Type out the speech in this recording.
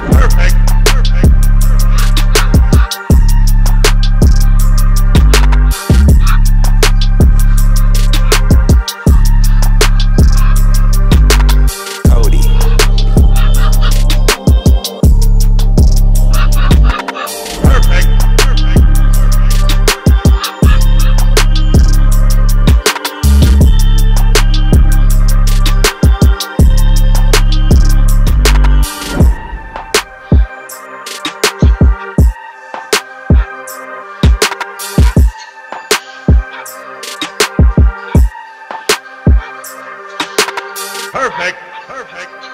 Work. Perfect, perfect.